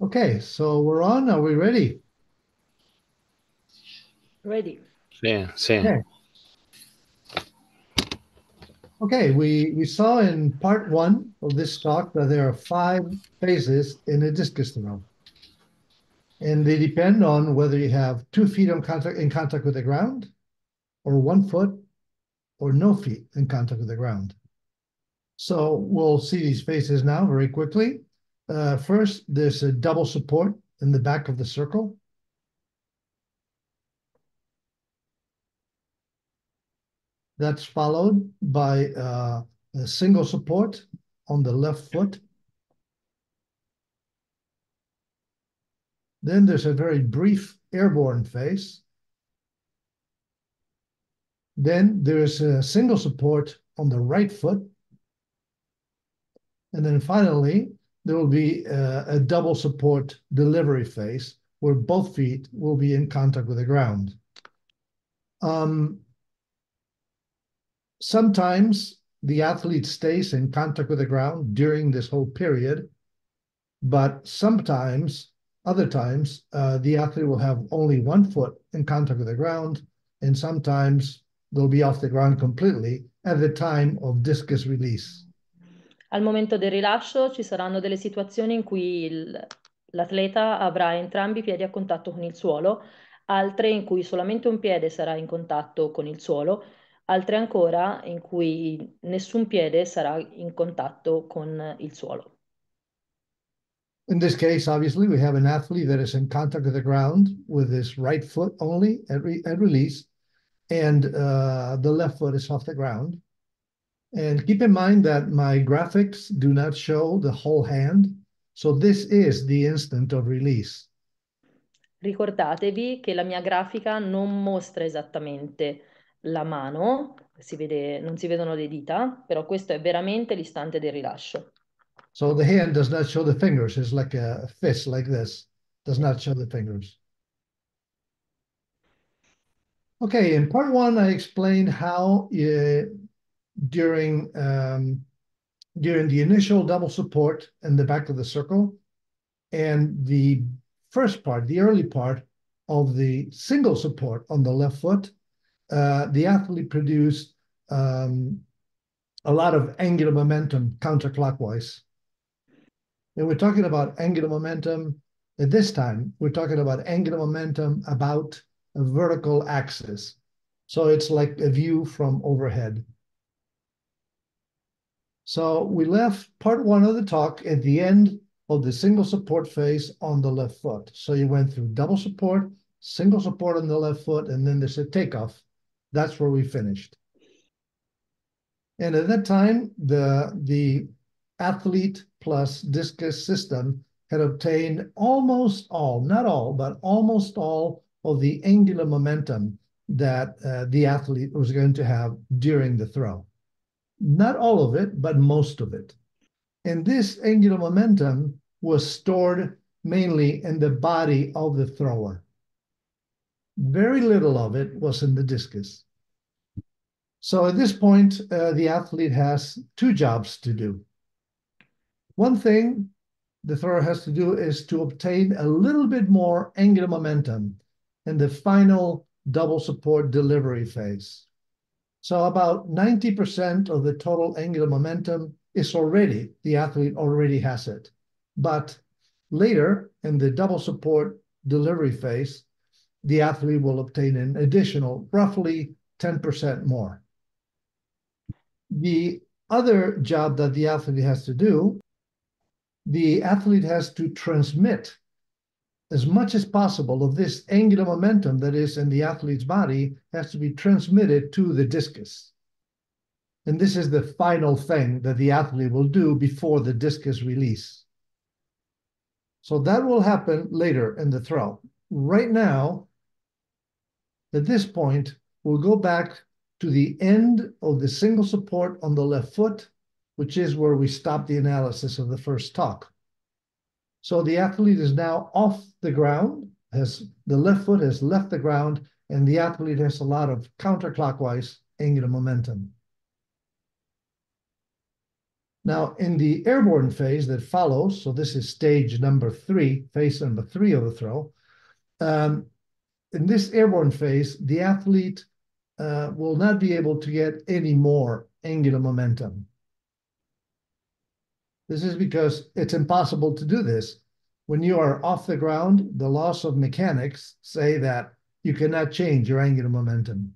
Okay, so we're on. Are we ready? Ready. Yeah, sì. Okay. Okay, we, we saw in part one of this talk that there are five phases in a discus throw. And they depend on whether you have two feet in contact, in contact with the ground, or one foot, or no feet in contact with the ground. So we'll see these phases now very quickly. Uh, first, there's a double support in the back of the circle. That's followed by uh, a single support on the left foot. Then there's a very brief airborne phase. Then there's a single support on the right foot. And then finally, there will be a, a double support delivery phase where both feet will be in contact with the ground. Um, sometimes the athlete stays in contact with the ground during this whole period, but sometimes, other times, uh, the athlete will have only one foot in contact with the ground, and sometimes they'll be off the ground completely at the time of discus release. Al momento del rilascio ci saranno delle situazioni in cui l'atleta avrà entrambi i piedi a contatto con il suolo, altre in cui solamente un piede sarà in contatto con il suolo, altre ancora in cui nessun piede sarà in contatto con il suolo. In this case, obviously, we have an athlete that is in contact with the ground with his right foot only at, re at release, and uh, the left foot is off the ground. And keep in mind that my graphics do not show the whole hand. So this is the instant of release. Ricordatevi che la mia grafica non mostra esattamente la mano, si vede, non si vedono le dita, però questo è veramente l'istante del rilascio. So the hand does not show the fingers. It's like a fist like this. Does not show the fingers. Okay, in part one, I explained how uh, during um, during the initial double support in the back of the circle and the first part, the early part of the single support on the left foot, uh, the athlete produced um, a lot of angular momentum counterclockwise. And we're talking about angular momentum at this time, we're talking about angular momentum about a vertical axis. So it's like a view from overhead. So we left part one of the talk at the end of the single support phase on the left foot. So you went through double support, single support on the left foot, and then there's a takeoff. That's where we finished. And at that time, the, the athlete plus discus system had obtained almost all, not all, but almost all of the angular momentum that uh, the athlete was going to have during the throw. Not all of it, but most of it. And this angular momentum was stored mainly in the body of the thrower. Very little of it was in the discus. So at this point, uh, the athlete has two jobs to do. One thing the thrower has to do is to obtain a little bit more angular momentum in the final double support delivery phase. So about 90% of the total angular momentum is already, the athlete already has it. But later in the double support delivery phase, the athlete will obtain an additional roughly 10% more. The other job that the athlete has to do, the athlete has to transmit as much as possible of this angular momentum that is in the athlete's body has to be transmitted to the discus. And this is the final thing that the athlete will do before the discus release. So that will happen later in the throw. Right now, at this point, we'll go back to the end of the single support on the left foot, which is where we stopped the analysis of the first talk. So the athlete is now off the ground, has the left foot has left the ground, and the athlete has a lot of counterclockwise angular momentum. Now, in the airborne phase that follows, so this is stage number three, phase number three of the throw. Um, in this airborne phase, the athlete uh, will not be able to get any more angular momentum. This is because it's impossible to do this. When you are off the ground, the laws of mechanics say that you cannot change your angular momentum.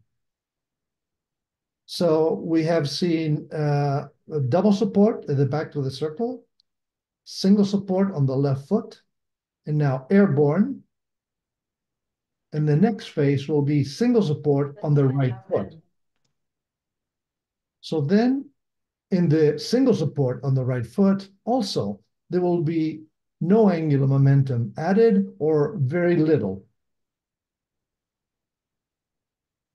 So we have seen uh, double support at the back of the circle, single support on the left foot, and now airborne. And the next phase will be single support on the right foot. So then in the single support on the right foot, also, there will be no angular momentum added or very little.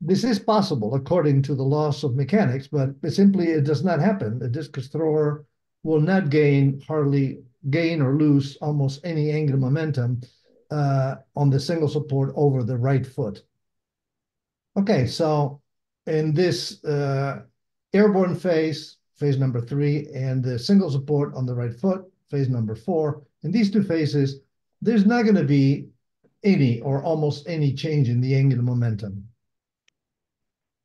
This is possible according to the laws of mechanics, but simply it does not happen. The discus thrower will not gain hardly gain or lose almost any angular momentum uh, on the single support over the right foot. Okay, so in this uh, airborne phase, phase number three, and the single support on the right foot, phase number four, in these two phases, there's not going to be any or almost any change in the angular momentum.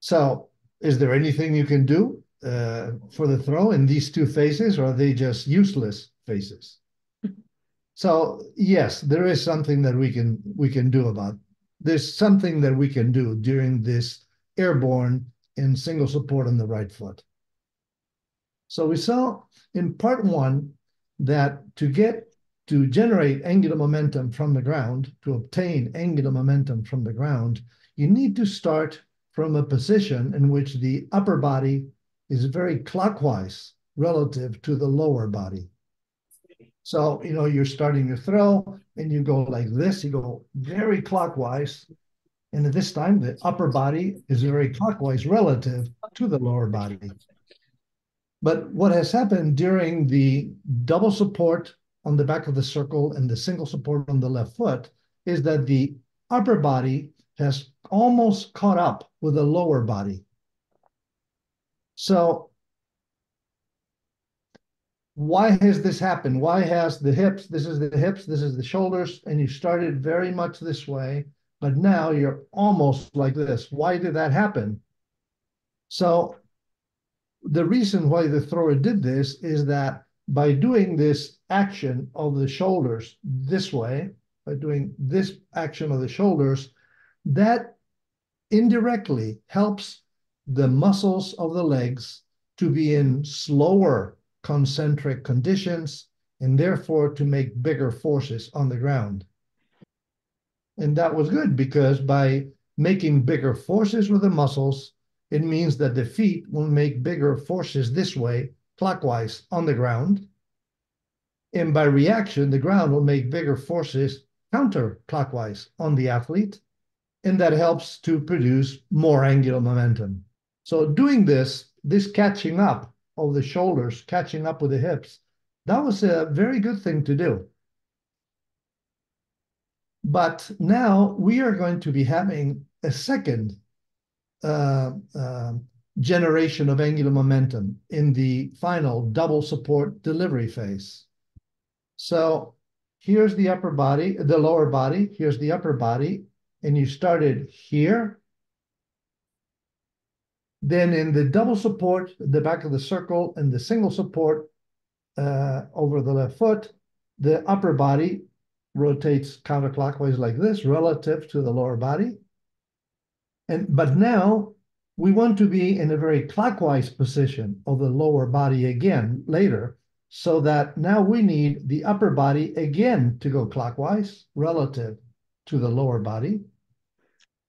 So is there anything you can do uh, for the throw in these two phases, or are they just useless phases? so yes, there is something that we can we can do about. There's something that we can do during this airborne and single support on the right foot. So we saw in part one that to get to generate angular momentum from the ground, to obtain angular momentum from the ground, you need to start from a position in which the upper body is very clockwise relative to the lower body. So, you know, you're starting your throw and you go like this, you go very clockwise. And at this time, the upper body is very clockwise relative to the lower body. But what has happened during the double support on the back of the circle and the single support on the left foot is that the upper body has almost caught up with the lower body. So why has this happened? Why has the hips, this is the hips, this is the shoulders, and you started very much this way, but now you're almost like this. Why did that happen? So the reason why the thrower did this is that by doing this action of the shoulders this way, by doing this action of the shoulders, that indirectly helps the muscles of the legs to be in slower concentric conditions and therefore to make bigger forces on the ground. And that was good because by making bigger forces with the muscles, it means that the feet will make bigger forces this way, clockwise on the ground. And by reaction, the ground will make bigger forces counterclockwise on the athlete and that helps to produce more angular momentum. So doing this, this catching up of the shoulders, catching up with the hips, that was a very good thing to do. But now we are going to be having a second uh, uh, generation of angular momentum in the final double support delivery phase. So here's the upper body, the lower body, here's the upper body, and you started here, then in the double support, the back of the circle, and the single support uh, over the left foot, the upper body rotates counterclockwise like this relative to the lower body. And But now we want to be in a very clockwise position of the lower body again later, so that now we need the upper body again to go clockwise relative to the lower body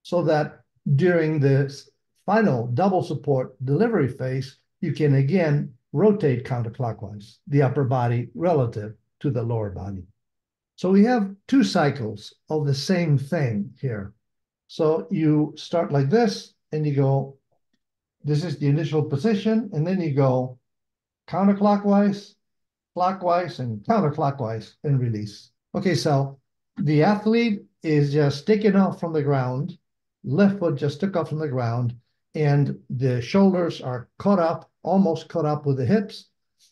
so that during the final double support delivery phase, you can again rotate counterclockwise, the upper body relative to the lower body. So we have two cycles of the same thing here. So you start like this and you go, this is the initial position, and then you go counterclockwise, clockwise, and counterclockwise and release. Okay, so the athlete is just taken off from the ground left foot just took off from the ground, and the shoulders are caught up, almost caught up with the hips,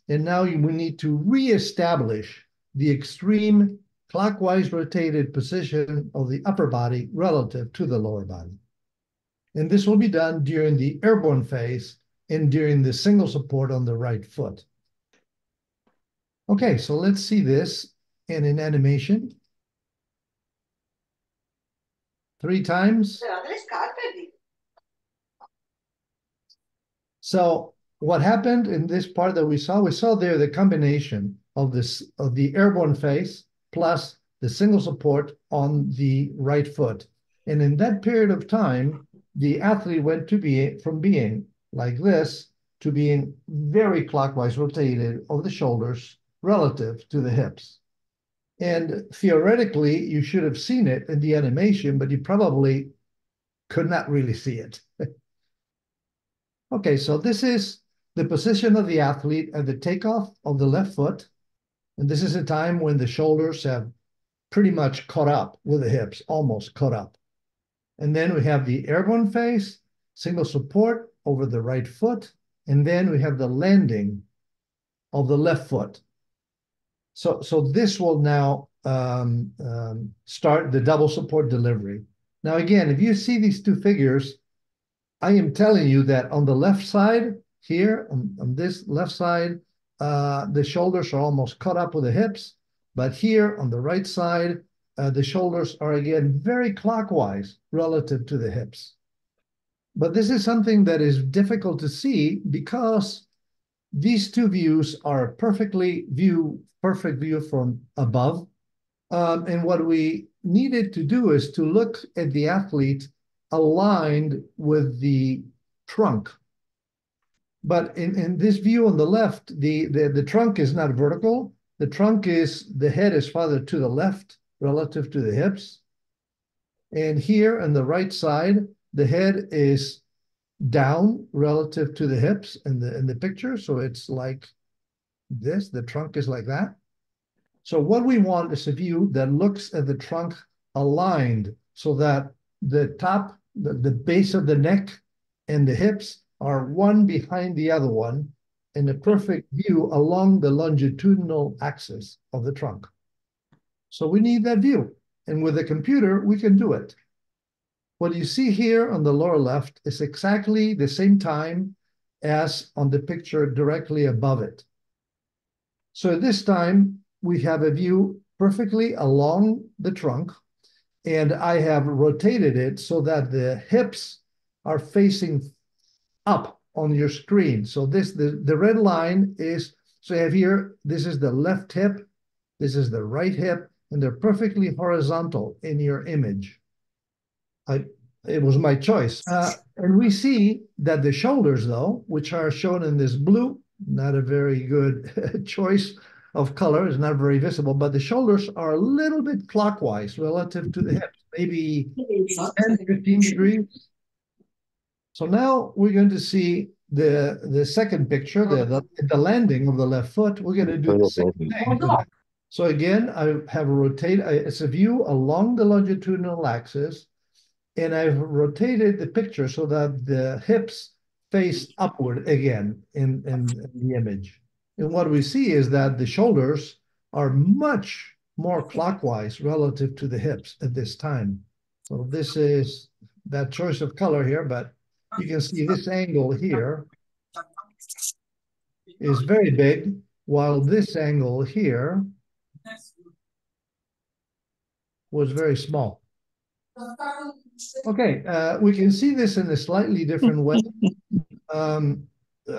And now we need to reestablish the extreme clockwise rotated position of the upper body relative to the lower body. And this will be done during the airborne phase and during the single support on the right foot. Okay, so let's see this in an animation. Three times. So what happened in this part that we saw, we saw there the combination of this of the airborne phase plus the single support on the right foot. And in that period of time, the athlete went to be from being like this to being very clockwise rotated over the shoulders relative to the hips. And theoretically, you should have seen it in the animation, but you probably could not really see it. okay, so this is the position of the athlete at the takeoff of the left foot. And this is a time when the shoulders have pretty much caught up with the hips, almost caught up. And then we have the airborne phase, single support over the right foot. And then we have the landing of the left foot. So, so this will now um, um, start the double support delivery. Now, again, if you see these two figures, I am telling you that on the left side here, on, on this left side, uh, the shoulders are almost caught up with the hips. But here on the right side, uh, the shoulders are again very clockwise relative to the hips. But this is something that is difficult to see because these two views are perfectly view, perfect view from above. Um, and what we needed to do is to look at the athlete aligned with the trunk. But in, in this view on the left, the, the, the trunk is not vertical. The trunk is, the head is farther to the left relative to the hips. And here on the right side, the head is down relative to the hips in the in the picture. So it's like this, the trunk is like that. So what we want is a view that looks at the trunk aligned so that the top, the, the base of the neck and the hips are one behind the other one in a perfect view along the longitudinal axis of the trunk. So we need that view. And with a computer, we can do it. What you see here on the lower left is exactly the same time as on the picture directly above it. So this time we have a view perfectly along the trunk and I have rotated it so that the hips are facing up on your screen. So this the, the red line is, so you have here, this is the left hip, this is the right hip, and they're perfectly horizontal in your image. I, it was my choice. Uh, and we see that the shoulders, though, which are shown in this blue, not a very good choice of color, is not very visible, but the shoulders are a little bit clockwise relative to the hips, maybe 10, 15 degrees. So now we're going to see the the second picture, the, the, the landing of the left foot. We're going to do the same thing. So again, I have rotated, it's a view along the longitudinal axis, and I've rotated the picture so that the hips face upward again in, in, in the image. And what we see is that the shoulders are much more clockwise relative to the hips at this time. So this is that choice of color here, but you can see this angle here is very big, while this angle here was very small. Okay, uh, we can see this in a slightly different way. Um,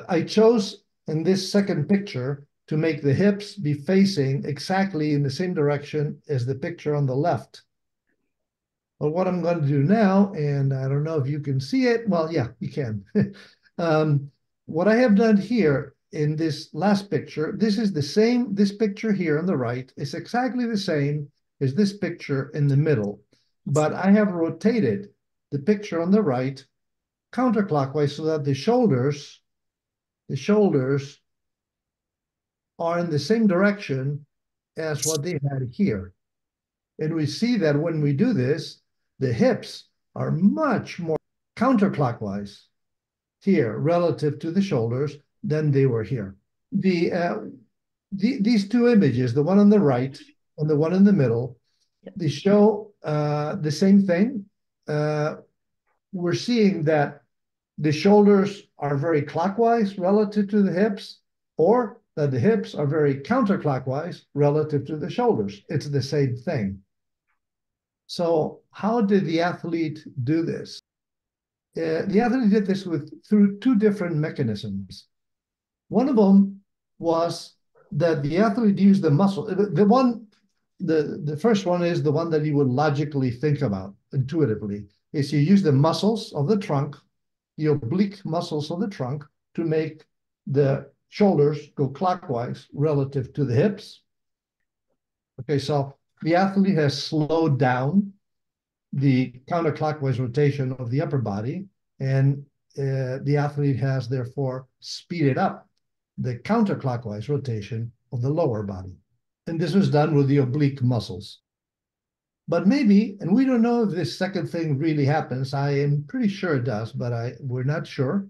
I chose in this second picture to make the hips be facing exactly in the same direction as the picture on the left. But what I'm going to do now, and I don't know if you can see it. Well, yeah, you can. um, what I have done here in this last picture, this is the same, this picture here on the right is exactly the same as this picture in the middle. But I have rotated the picture on the right counterclockwise so that the shoulders, the shoulders are in the same direction as what they had here. And we see that when we do this, the hips are much more counterclockwise here relative to the shoulders than they were here. the, uh, the these two images, the one on the right and the one in the middle, they show uh, the same thing. Uh, we're seeing that the shoulders are very clockwise relative to the hips, or that the hips are very counterclockwise relative to the shoulders. It's the same thing. So how did the athlete do this? Uh, the athlete did this with through two different mechanisms. One of them was that the athlete used the muscle. The, the one, the, the first one is the one that you would logically think about intuitively, is you use the muscles of the trunk, the oblique muscles of the trunk to make the shoulders go clockwise relative to the hips. Okay, so the athlete has slowed down the counterclockwise rotation of the upper body, and uh, the athlete has therefore speeded up the counterclockwise rotation of the lower body. And this was done with the oblique muscles. But maybe, and we don't know if this second thing really happens. I am pretty sure it does, but I we're not sure.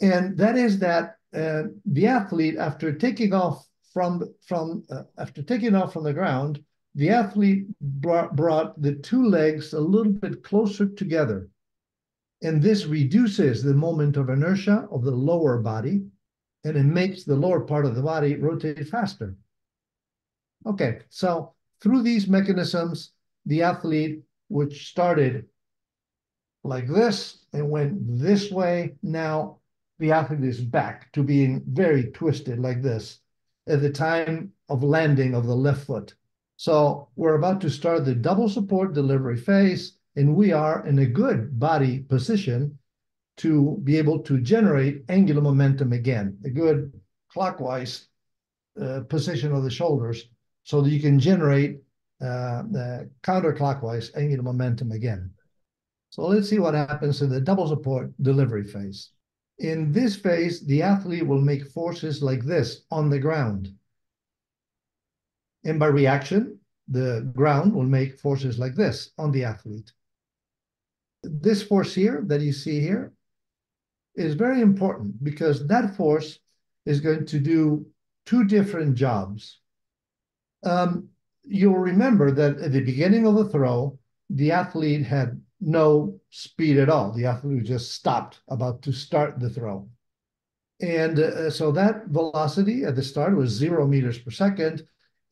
And that is that uh, the athlete, after taking off from from uh, after taking off from the ground, the athlete brought, brought the two legs a little bit closer together. And this reduces the moment of inertia of the lower body, and it makes the lower part of the body rotate faster. Okay, so through these mechanisms, the athlete, which started like this and went this way, now the athlete is back to being very twisted like this at the time of landing of the left foot. So we're about to start the double support delivery phase, and we are in a good body position to be able to generate angular momentum again, a good clockwise uh, position of the shoulders so that you can generate uh, the counterclockwise angular momentum again. So let's see what happens in the double support delivery phase. In this phase, the athlete will make forces like this on the ground. And by reaction, the ground will make forces like this on the athlete. This force here that you see here is very important because that force is going to do two different jobs. Um, you'll remember that at the beginning of the throw, the athlete had no speed at all. The athlete just stopped about to start the throw. And uh, so that velocity at the start was zero meters per second.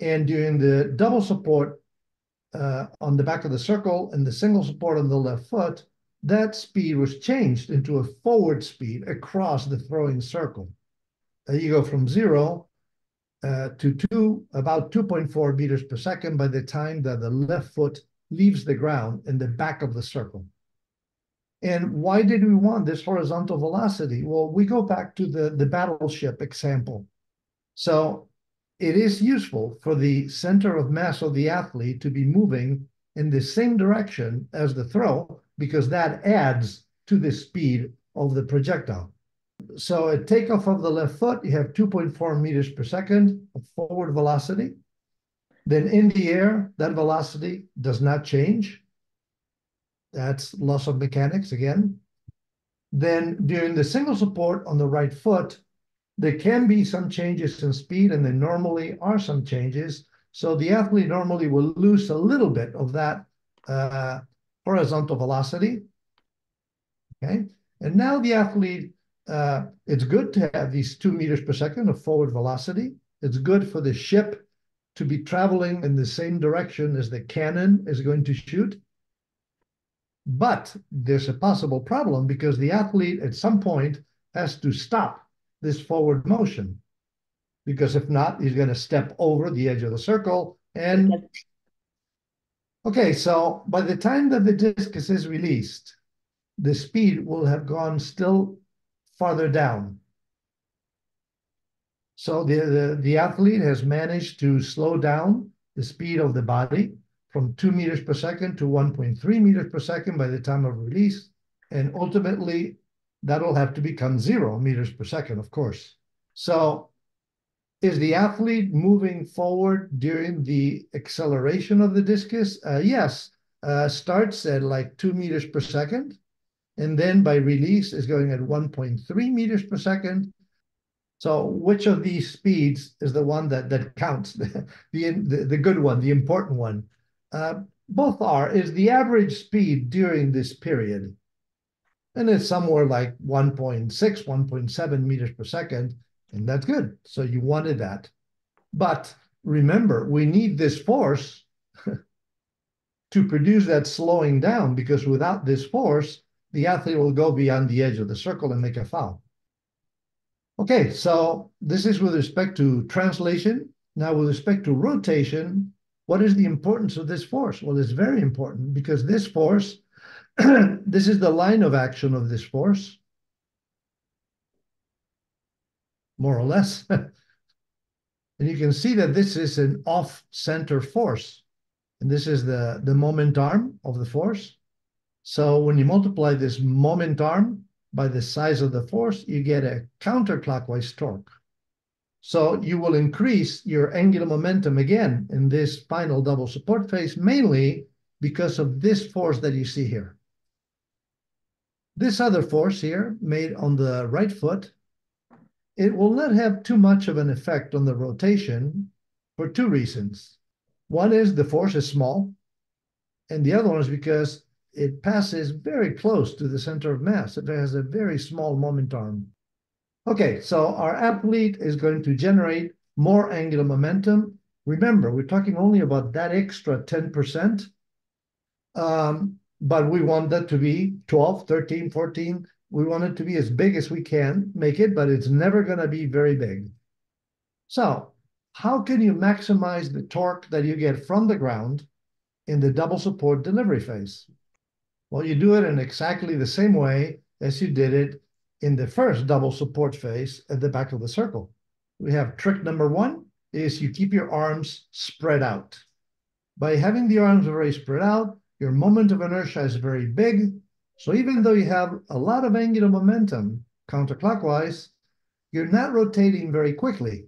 And during the double support uh, on the back of the circle and the single support on the left foot, that speed was changed into a forward speed across the throwing circle. Uh, you go from zero uh, to two, about 2.4 meters per second by the time that the left foot leaves the ground in the back of the circle. And why did we want this horizontal velocity? Well, we go back to the, the battleship example. So it is useful for the center of mass of the athlete to be moving in the same direction as the throw because that adds to the speed of the projectile. So at takeoff of the left foot, you have 2.4 meters per second of forward velocity. Then in the air, that velocity does not change. That's loss of mechanics again. Then during the single support on the right foot, there can be some changes in speed, and there normally are some changes. So the athlete normally will lose a little bit of that uh, horizontal velocity. Okay, and now the athlete, uh, it's good to have these two meters per second of forward velocity. It's good for the ship to be traveling in the same direction as the cannon is going to shoot. But there's a possible problem because the athlete at some point has to stop this forward motion. Because if not, he's going to step over the edge of the circle. And okay, so by the time that the discus is released, the speed will have gone still farther down. So the, the, the athlete has managed to slow down the speed of the body from 2 meters per second to 1.3 meters per second by the time of release. And ultimately, that'll have to become zero meters per second, of course. So is the athlete moving forward during the acceleration of the discus? Uh, yes, uh, starts at like two meters per second, and then by release is going at 1.3 meters per second. So which of these speeds is the one that that counts, the the, the good one, the important one? Uh, both are is the average speed during this period. And it's somewhere like 1.6, 1.7 meters per second, and that's good. So you wanted that. But remember, we need this force to produce that slowing down because without this force, the athlete will go beyond the edge of the circle and make a foul. Okay, so this is with respect to translation. Now, with respect to rotation, what is the importance of this force? Well, it's very important because this force, this is the line of action of this force, more or less. and you can see that this is an off-center force. And this is the, the moment arm of the force. So when you multiply this moment arm by the size of the force, you get a counterclockwise torque. So you will increase your angular momentum again in this final double support phase, mainly because of this force that you see here. This other force here, made on the right foot, it will not have too much of an effect on the rotation for two reasons. One is the force is small, and the other one is because it passes very close to the center of mass. It has a very small moment arm. Okay, so our athlete is going to generate more angular momentum. Remember, we're talking only about that extra 10%, um, but we want that to be 12, 13, 14. We want it to be as big as we can make it, but it's never going to be very big. So how can you maximize the torque that you get from the ground in the double support delivery phase? Well, you do it in exactly the same way as you did it in the first double support phase at the back of the circle. We have trick number one is you keep your arms spread out. By having the arms very spread out, your moment of inertia is very big. So even though you have a lot of angular momentum counterclockwise, you're not rotating very quickly.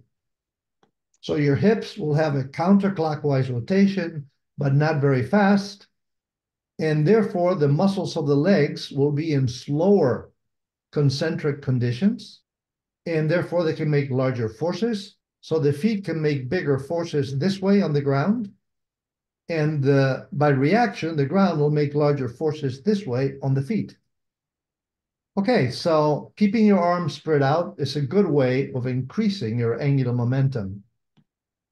So your hips will have a counterclockwise rotation, but not very fast and therefore the muscles of the legs will be in slower concentric conditions, and therefore they can make larger forces. So the feet can make bigger forces this way on the ground, and uh, by reaction, the ground will make larger forces this way on the feet. Okay, so keeping your arms spread out is a good way of increasing your angular momentum.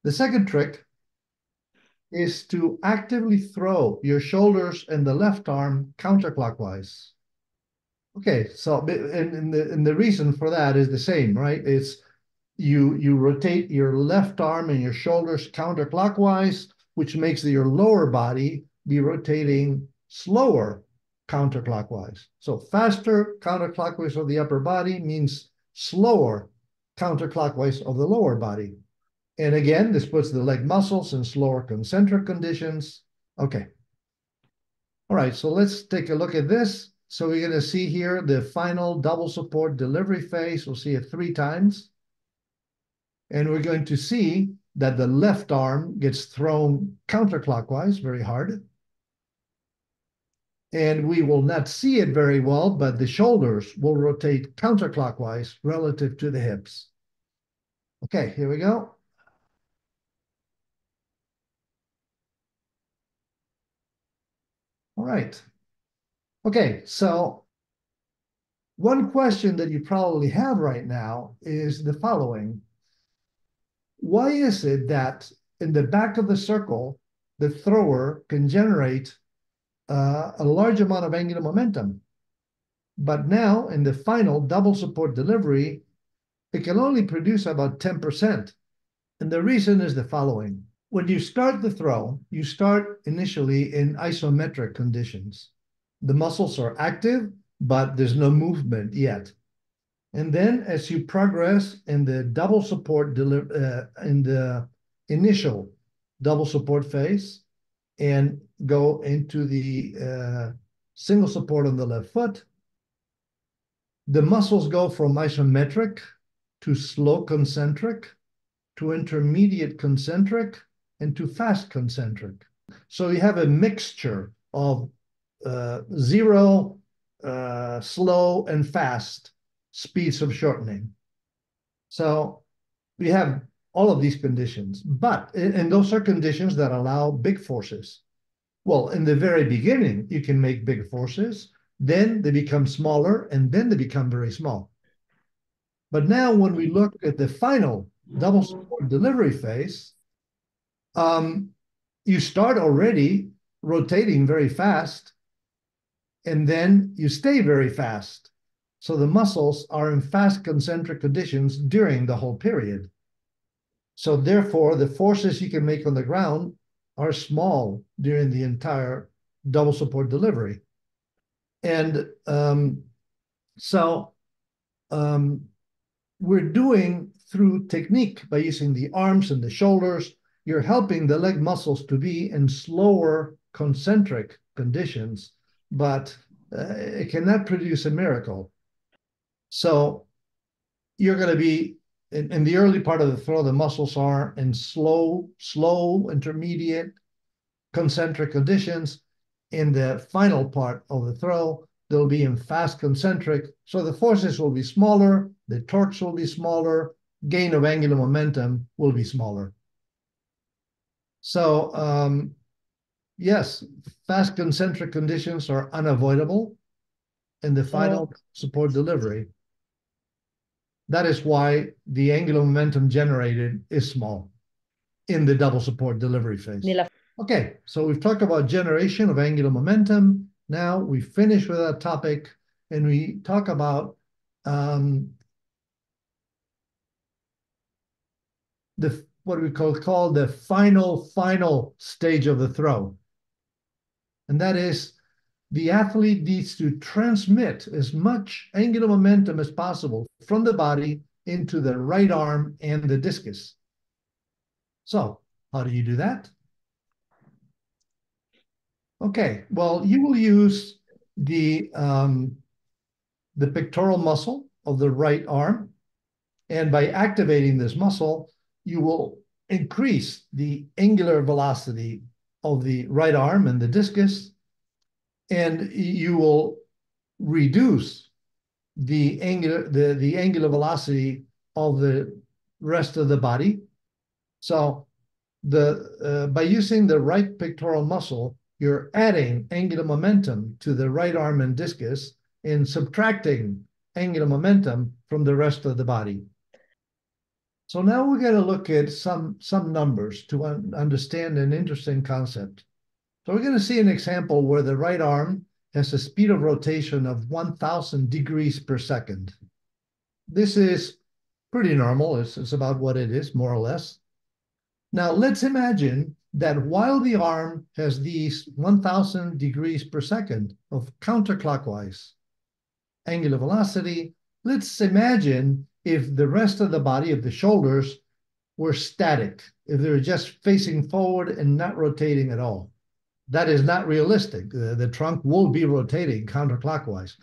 The second trick is to actively throw your shoulders and the left arm counterclockwise. Okay, so and, and, the, and the reason for that is the same, right? It's you you rotate your left arm and your shoulders counterclockwise, which makes your lower body be rotating slower counterclockwise. So faster counterclockwise of the upper body means slower counterclockwise of the lower body. And again, this puts the leg muscles in slower concentric conditions. Okay. All right, so let's take a look at this. So we're going to see here the final double support delivery phase. We'll see it three times. And we're going to see that the left arm gets thrown counterclockwise very hard. And we will not see it very well, but the shoulders will rotate counterclockwise relative to the hips. Okay, here we go. All right. Okay, so one question that you probably have right now is the following. Why is it that in the back of the circle, the thrower can generate uh, a large amount of angular momentum? But now in the final double support delivery, it can only produce about 10%. And the reason is the following when you start the throw, you start initially in isometric conditions. The muscles are active, but there's no movement yet. And then as you progress in the double support, uh, in the initial double support phase and go into the uh, single support on the left foot, the muscles go from isometric to slow concentric to intermediate concentric and to fast concentric. So you have a mixture of uh, zero, uh, slow, and fast speeds of shortening. So we have all of these conditions, but and those are conditions that allow big forces. Well, in the very beginning, you can make big forces, then they become smaller, and then they become very small. But now when we look at the final double support delivery phase, um, you start already rotating very fast, and then you stay very fast. So the muscles are in fast concentric conditions during the whole period. So therefore, the forces you can make on the ground are small during the entire double support delivery. And um, so um, we're doing through technique by using the arms and the shoulders, you're helping the leg muscles to be in slower concentric conditions, but uh, it cannot produce a miracle. So you're going to be in, in, the early part of the throw, the muscles are in slow, slow, intermediate, concentric conditions. In the final part of the throw, they'll be in fast concentric. So the forces will be smaller, the torques will be smaller, gain of angular momentum will be smaller. So um, yes, fast concentric conditions are unavoidable in the final support delivery. That is why the angular momentum generated is small in the double support delivery phase. Okay, so we've talked about generation of angular momentum. Now we finish with that topic and we talk about um, the what we call, call the final, final stage of the throw. And that is the athlete needs to transmit as much angular momentum as possible from the body into the right arm and the discus. So how do you do that? Okay, well, you will use the, um, the pectoral muscle of the right arm. And by activating this muscle, you will increase the angular velocity of the right arm and the discus, and you will reduce the angular the, the angular velocity of the rest of the body. So the uh, by using the right pectoral muscle, you're adding angular momentum to the right arm and discus and subtracting angular momentum from the rest of the body. So now we're going to look at some, some numbers to un understand an interesting concept. So we're going to see an example where the right arm has a speed of rotation of 1,000 degrees per second. This is pretty normal. It's, it's about what it is, more or less. Now let's imagine that while the arm has these 1,000 degrees per second of counterclockwise angular velocity, let's imagine if the rest of the body, of the shoulders, were static, if they were just facing forward and not rotating at all. That is not realistic. The, the trunk will be rotating counterclockwise.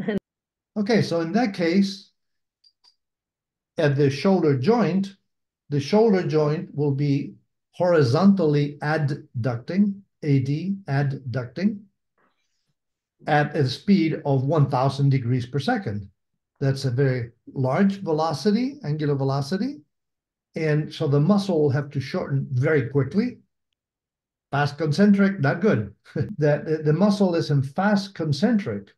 okay, so in that case, at the shoulder joint, the shoulder joint will be horizontally adducting, AD, adducting, at a speed of 1,000 degrees per second. That's a very large velocity, angular velocity. And so the muscle will have to shorten very quickly. Fast concentric, not good. that the muscle is in fast concentric,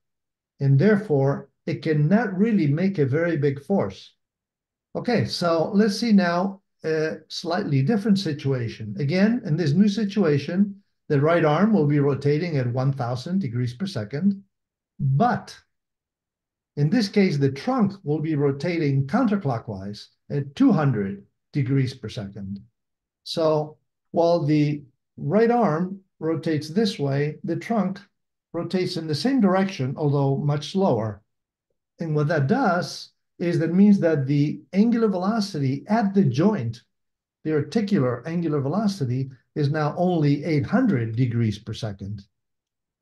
and therefore it cannot really make a very big force. Okay, so let's see now a slightly different situation. Again, in this new situation, the right arm will be rotating at 1000 degrees per second, but in this case, the trunk will be rotating counterclockwise at 200 degrees per second. So while the right arm rotates this way, the trunk rotates in the same direction, although much slower. And what that does is that means that the angular velocity at the joint, the articular angular velocity, is now only 800 degrees per second.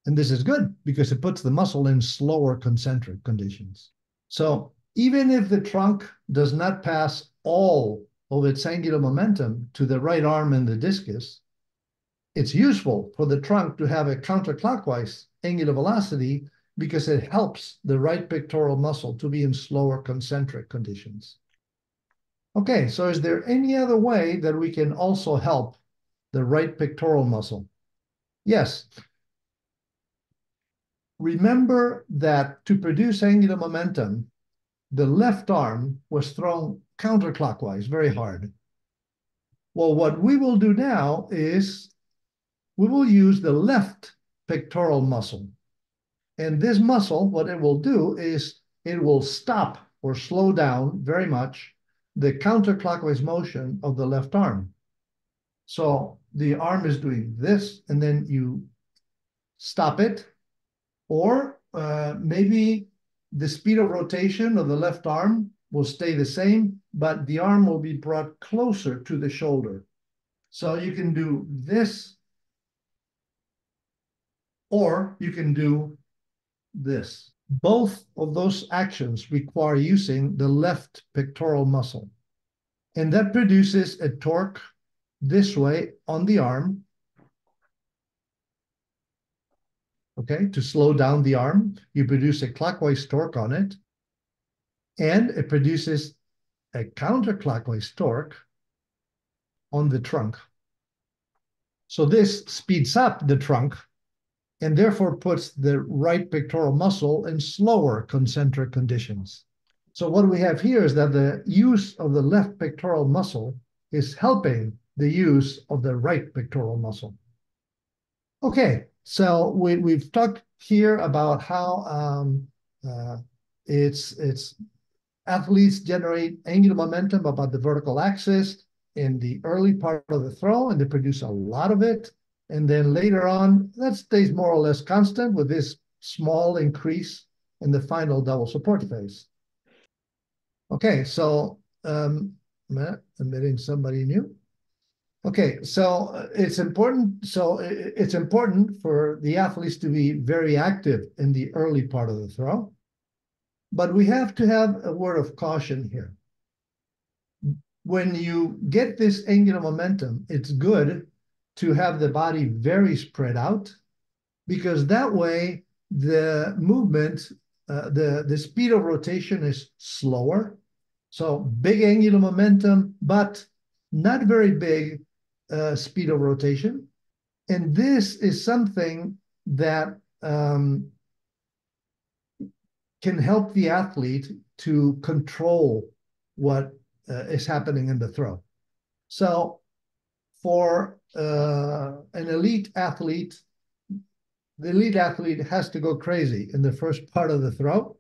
And this is good because it puts the muscle in slower concentric conditions. So even if the trunk does not pass all of its angular momentum to the right arm and the discus, it's useful for the trunk to have a counterclockwise angular velocity because it helps the right pectoral muscle to be in slower concentric conditions. Okay, so is there any other way that we can also help the right pectoral muscle? Yes. Remember that to produce angular momentum, the left arm was thrown counterclockwise very hard. Well, what we will do now is we will use the left pectoral muscle. And this muscle, what it will do is it will stop or slow down very much the counterclockwise motion of the left arm. So the arm is doing this, and then you stop it, or uh, maybe the speed of rotation of the left arm will stay the same, but the arm will be brought closer to the shoulder. So you can do this, or you can do this. Both of those actions require using the left pectoral muscle. And that produces a torque this way on the arm. Okay, to slow down the arm, you produce a clockwise torque on it. And it produces a counterclockwise torque on the trunk. So this speeds up the trunk and therefore puts the right pectoral muscle in slower concentric conditions. So what we have here is that the use of the left pectoral muscle is helping the use of the right pectoral muscle. Okay, so we, we've talked here about how um, uh, it's, it's athletes generate angular momentum about the vertical axis in the early part of the throw, and they produce a lot of it. And then later on, that stays more or less constant with this small increase in the final double support phase. Okay, so um, admitting somebody new. Okay, so uh, it's important. So it's important for the athletes to be very active in the early part of the throw, but we have to have a word of caution here. When you get this angular momentum, it's good to have the body very spread out because that way the movement, uh, the, the speed of rotation is slower. So big angular momentum, but not very big uh, speed of rotation. And this is something that um, can help the athlete to control what uh, is happening in the throw. So for uh, an elite athlete, the elite athlete has to go crazy in the first part of the throw.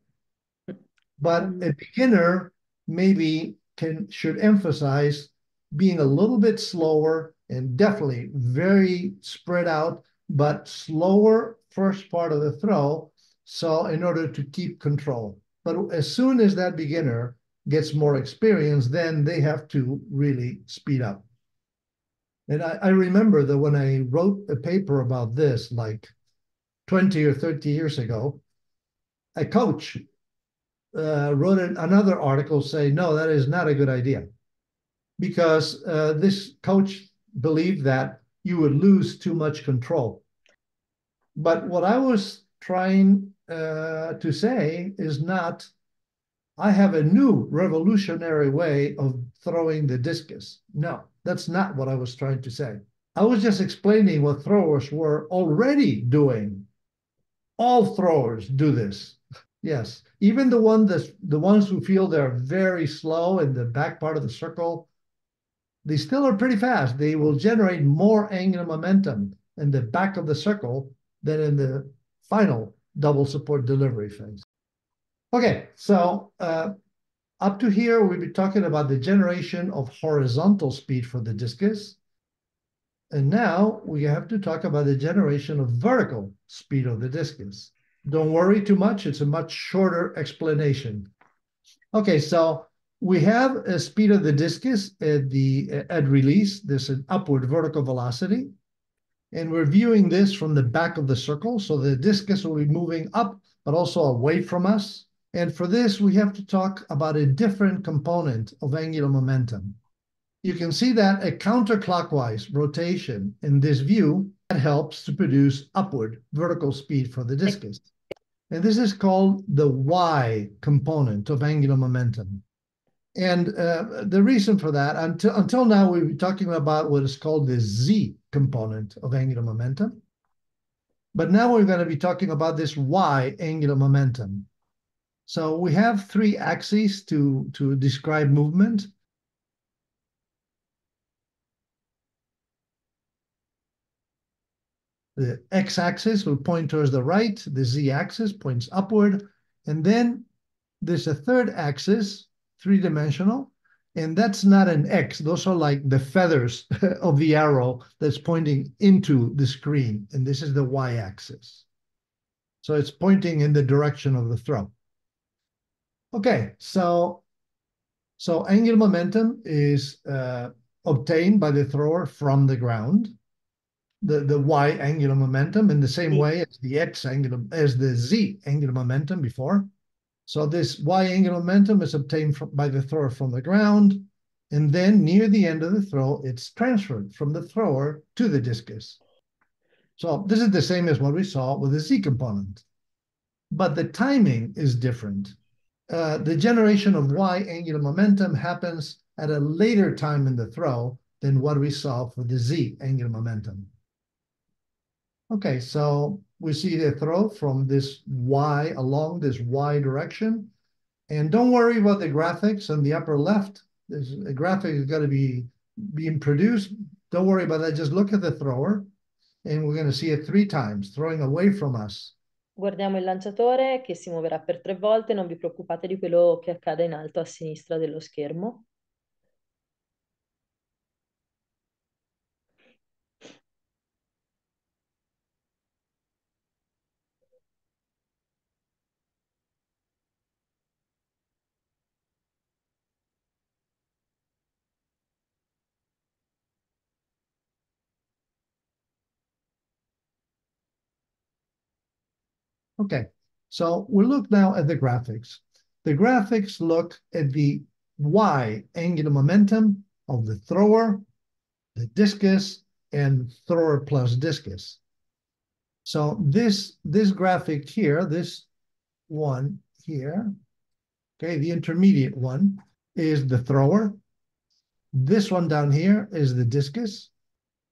But a beginner maybe can should emphasize being a little bit slower and definitely very spread out, but slower first part of the throw. So in order to keep control. But as soon as that beginner gets more experience, then they have to really speed up. And I, I remember that when I wrote a paper about this, like 20 or 30 years ago, a coach uh, wrote an, another article saying, no, that is not a good idea. Because uh, this coach believed that you would lose too much control. But what I was trying uh, to say is not, I have a new revolutionary way of throwing the discus. No, that's not what I was trying to say. I was just explaining what throwers were already doing. All throwers do this. Yes, even the one that's the ones who feel they're very slow in the back part of the circle, they still are pretty fast. They will generate more angular momentum in the back of the circle than in the final double support delivery phase. Okay, so uh, up to here, we've been talking about the generation of horizontal speed for the discus. And now we have to talk about the generation of vertical speed of the discus. Don't worry too much. It's a much shorter explanation. Okay, so we have a speed of the discus at the at release. There's an upward vertical velocity. And we're viewing this from the back of the circle. So the discus will be moving up, but also away from us. And for this, we have to talk about a different component of angular momentum. You can see that a counterclockwise rotation in this view that helps to produce upward vertical speed for the discus. And this is called the y component of angular momentum. And uh, the reason for that, until, until now, we were talking about what is called the z component of angular momentum. But now we're going to be talking about this y angular momentum. So we have three axes to, to describe movement. The x-axis will point towards the right, the z-axis points upward, and then there's a third axis, three-dimensional, and that's not an X. Those are like the feathers of the arrow that's pointing into the screen, and this is the Y-axis. So it's pointing in the direction of the throw. Okay, so so angular momentum is uh, obtained by the thrower from the ground. The the y angular momentum in the same way as the x angular as the z angular momentum before. So this y angular momentum is obtained from, by the thrower from the ground, and then near the end of the throw, it's transferred from the thrower to the discus. So this is the same as what we saw with the z component, but the timing is different. Uh, the generation of y angular momentum happens at a later time in the throw than what we saw for the z angular momentum. Okay, so we see the throw from this Y along this Y direction. And don't worry about the graphics on the upper left. There's a graphic is going to be being produced. Don't worry about that. Just look at the thrower. And we're going to see it three times, throwing away from us. Guardiamo il lanciatore che si muoverà per tre volte, non vi preoccupate di quello che accade in alto a sinistra dello schermo. Okay, so we look now at the graphics. The graphics look at the y angular momentum of the thrower, the discus, and thrower plus discus. So this, this graphic here, this one here, okay, the intermediate one is the thrower. This one down here is the discus.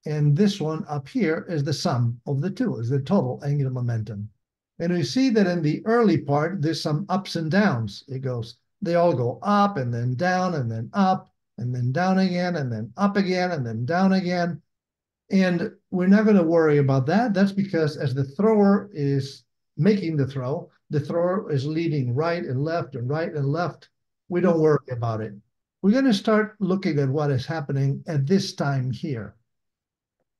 And this one up here is the sum of the two, is the total angular momentum. And we see that in the early part, there's some ups and downs. It goes, they all go up and then down and then up and then down again and then up again and then down again. And we're not going to worry about that. That's because as the thrower is making the throw, the thrower is leading right and left and right and left. We don't worry about it. We're going to start looking at what is happening at this time here.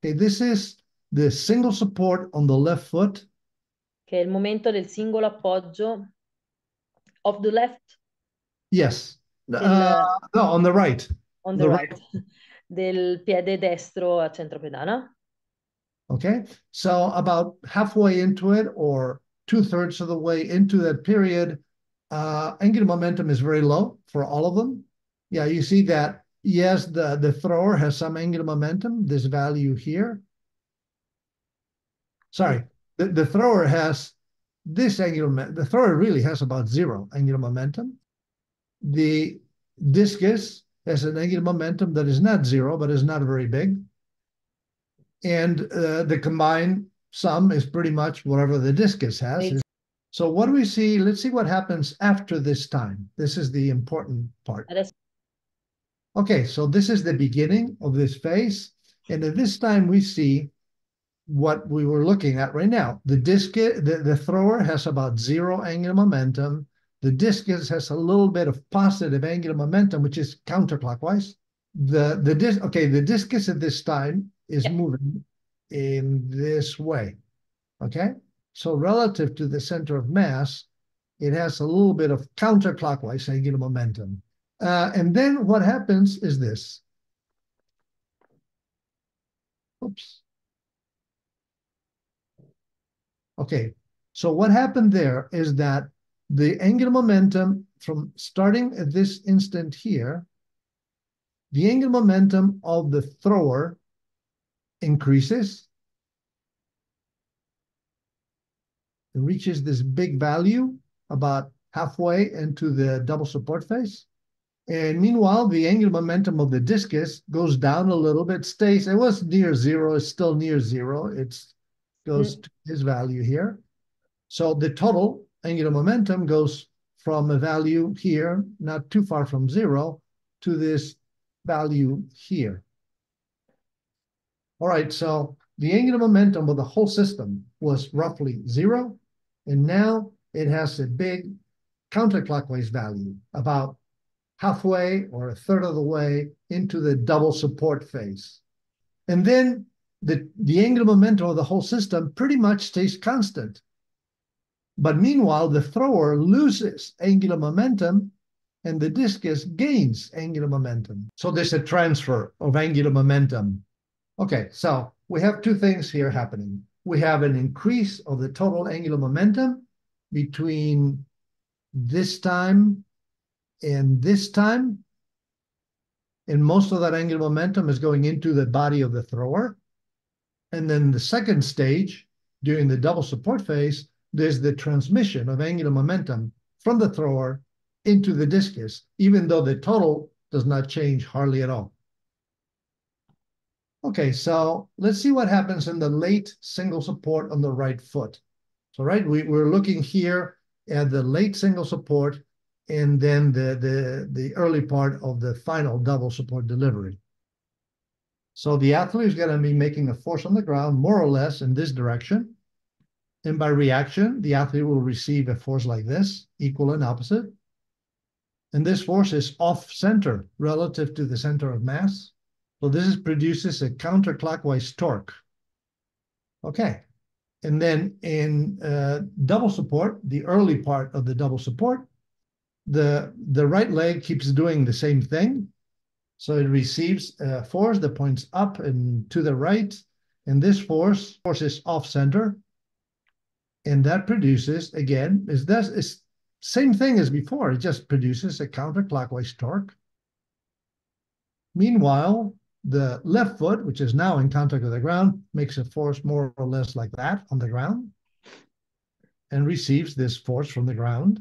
Okay, this is the single support on the left foot che è il momento del singolo appoggio of the left. Yes. Del, uh, no, on the right. On the, the right. right. del piede destro a centro pedana. Okay, so about halfway into it or two thirds of the way into that period, uh, angular momentum is very low for all of them. Yeah, you see that, yes, the, the thrower has some angular momentum, this value here. Sorry, the, the thrower has this angular, the thrower really has about zero angular momentum. The discus has an angular momentum that is not zero, but is not very big. And uh, the combined sum is pretty much whatever the discus has. So what do we see? Let's see what happens after this time. This is the important part. Okay, so this is the beginning of this phase. And at this time, we see what we were looking at right now. The disc, the, the thrower has about zero angular momentum. The discus has a little bit of positive angular momentum, which is counterclockwise. The the disc, okay, the discus at this time is moving in this way. Okay, so relative to the center of mass, it has a little bit of counterclockwise angular momentum. Uh, and then what happens is this. Oops. Okay, so what happened there is that the angular momentum from starting at this instant here, the angular momentum of the thrower increases. it reaches this big value about halfway into the double support phase. And meanwhile, the angular momentum of the discus goes down a little bit, stays, it was near zero, it's still near zero. It's goes mm. to this value here. So the total angular momentum goes from a value here, not too far from zero, to this value here. All right, so the angular momentum of the whole system was roughly zero, and now it has a big counterclockwise value, about halfway or a third of the way into the double support phase. And then the, the angular momentum of the whole system pretty much stays constant. But meanwhile, the thrower loses angular momentum and the discus gains angular momentum. So there's a transfer of angular momentum. Okay, so we have two things here happening. We have an increase of the total angular momentum between this time and this time. And most of that angular momentum is going into the body of the thrower. And then the second stage, during the double support phase, there's the transmission of angular momentum from the thrower into the discus, even though the total does not change hardly at all. Okay, so let's see what happens in the late single support on the right foot. So right, we, we're looking here at the late single support and then the, the, the early part of the final double support delivery. So the athlete is going to be making a force on the ground more or less in this direction. And by reaction, the athlete will receive a force like this, equal and opposite. And this force is off center relative to the center of mass. So this is, produces a counterclockwise torque. Okay. And then in uh, double support, the early part of the double support, the, the right leg keeps doing the same thing. So it receives a force that points up and to the right. And this force, force is off center. And that produces, again, is that is same thing as before. It just produces a counterclockwise torque. Meanwhile, the left foot, which is now in contact with the ground, makes a force more or less like that on the ground and receives this force from the ground.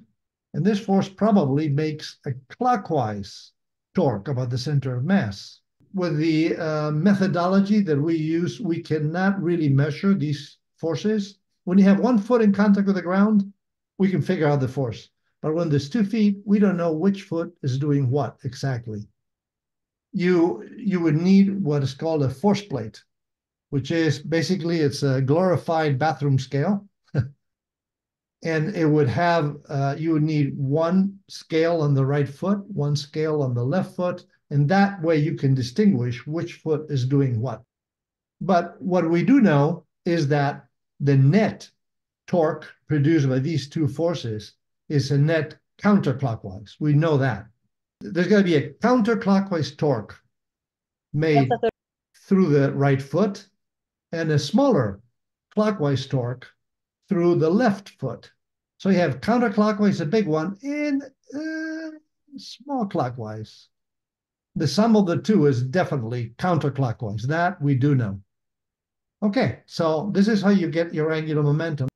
And this force probably makes a clockwise torque about the center of mass. With the uh, methodology that we use, we cannot really measure these forces. When you have one foot in contact with the ground, we can figure out the force. But when there's two feet, we don't know which foot is doing what exactly you you would need what is called a force plate, which is basically it's a glorified bathroom scale. And it would have uh, you would need one scale on the right foot, one scale on the left foot, and that way you can distinguish which foot is doing what. But what we do know is that the net torque produced by these two forces is a net counterclockwise. We know that there's going to be a counterclockwise torque made through the right foot and a smaller clockwise torque through the left foot. So you have counterclockwise, a big one, and uh, small clockwise. The sum of the two is definitely counterclockwise. That we do know. Okay, so this is how you get your angular momentum.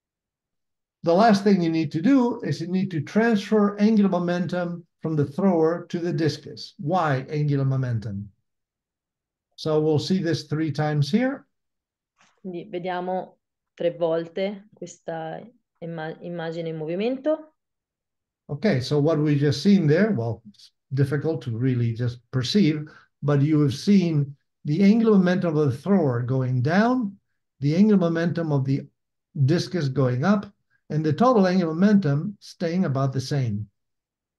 The last thing you need to do is you need to transfer angular momentum from the thrower to the discus. Y angular momentum? So we'll see this three times here. Quindi vediamo tre volte questa imma immagine in movimento. Okay, so what we just seen there, well, it's difficult to really just perceive, but you have seen the angular momentum of the thrower going down, the angular momentum of the discus going up, and the total angular momentum staying about the same.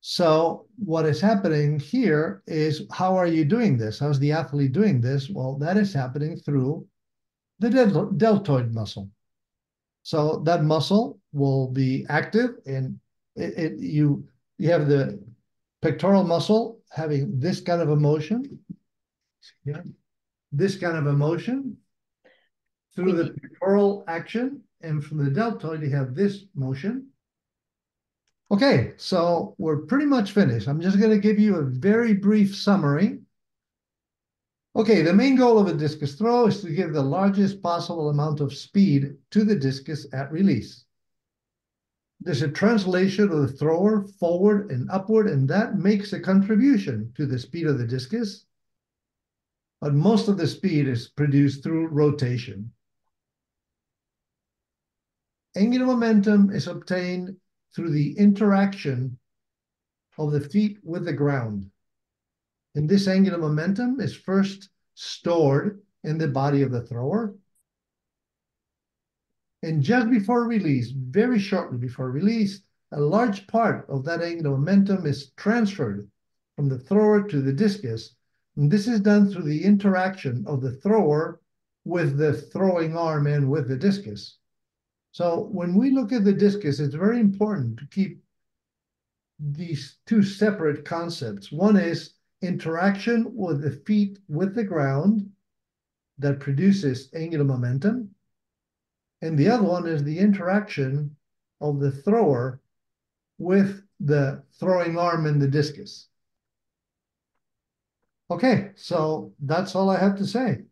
So what is happening here is how are you doing this? How's the athlete doing this? Well, that is happening through the del deltoid muscle. So that muscle will be active and it, it, you you have the pectoral muscle having this kind of emotion. yeah, this kind of emotion through the pectoral action, and from the deltoid you have this motion. Okay, so we're pretty much finished. I'm just going to give you a very brief summary. Okay, the main goal of a discus throw is to give the largest possible amount of speed to the discus at release. there's a translation of the thrower forward and upward, and that makes a contribution to the speed of the discus. But most of the speed is produced through rotation. Angular momentum is obtained through the interaction of the feet with the ground. And this angular momentum is first stored in the body of the thrower. And just before release, very shortly before release, a large part of that angular momentum is transferred from the thrower to the discus. And this is done through the interaction of the thrower with the throwing arm and with the discus. So when we look at the discus, it's very important to keep these two separate concepts. One is interaction with the feet with the ground that produces angular momentum. And the other one is the interaction of the thrower with the throwing arm and the discus. Okay, so that's all I have to say.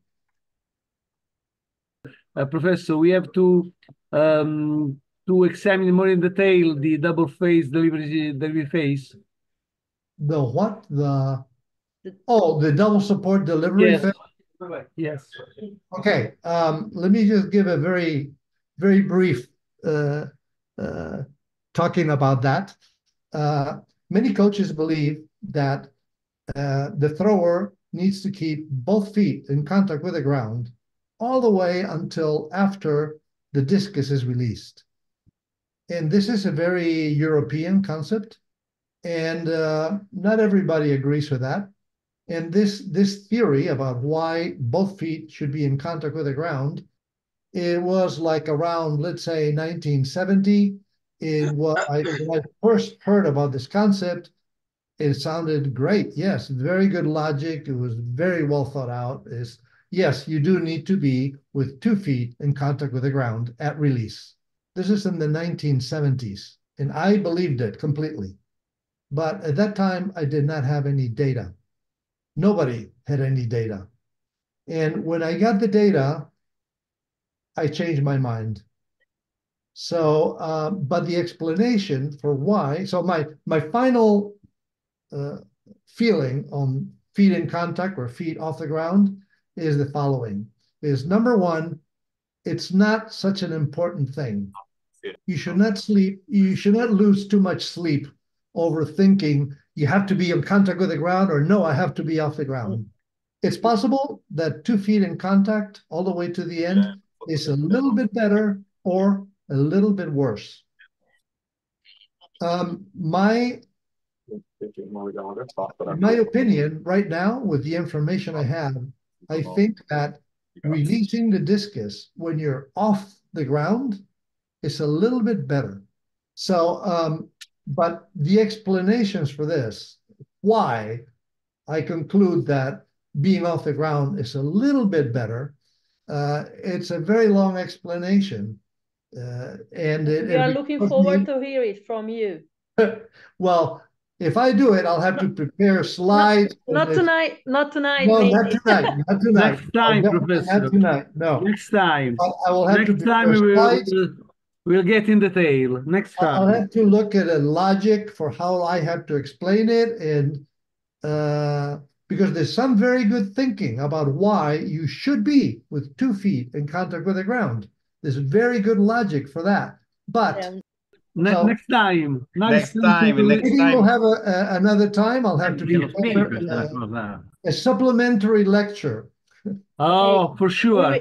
Uh, Professor, we have to um, to examine more in detail the double phase delivery delivery phase. The what? The oh, the double support delivery Yes. Yes. Okay, um, let me just give a very, very brief uh, uh, talking about that. Uh, many coaches believe that uh, the thrower needs to keep both feet in contact with the ground all the way until after the discus is released. And this is a very European concept, and uh, not everybody agrees with that. And this this theory about why both feet should be in contact with the ground, it was like around let's say 1970. In what I, I first heard about this concept, it sounded great. Yes, very good logic. It was very well thought out. Is yes, you do need to be with two feet in contact with the ground at release. This is in the 1970s, and I believed it completely. But at that time, I did not have any data. Nobody had any data. And when I got the data, I changed my mind. So, uh, but the explanation for why, so my my final uh, feeling on feet in contact or feet off the ground is the following: is number one, it's not such an important thing. You should not sleep. You should not lose too much sleep over thinking you have to be in contact with the ground or no, I have to be off the ground. It's possible that two feet in contact all the way to the end is a little bit better or a little bit worse. Um, my in my opinion, right now, with the information I have, I think that releasing the discus when you're off the ground is a little bit better. So, um, but the explanations for this, why I conclude that being off the ground is a little bit better, uh, it's a very long explanation. Uh, and it, We are it looking forward me- to hear it from you. well, if I do it, I'll have to prepare slides. Not and it's- tonight, not tonight, No, maybe. not tonight, not tonight. Next time, No, Professor. Not tonight, no. Next time. I I will have to Next time prepare we will slides. We'll, we'll get in detail. Next time. I'll have to look at a logic for how I have to explain it and uh, because there's some very good thinking about why you should be with two feet in contact with the ground. There's very good logic for that. But Yeah. Ne- So- next time. Next time, to- next maybe time. we'll have a, a- another time. I'll have to Dio, prepare speak. uh, a supplementary lecture Oh, for sure. will-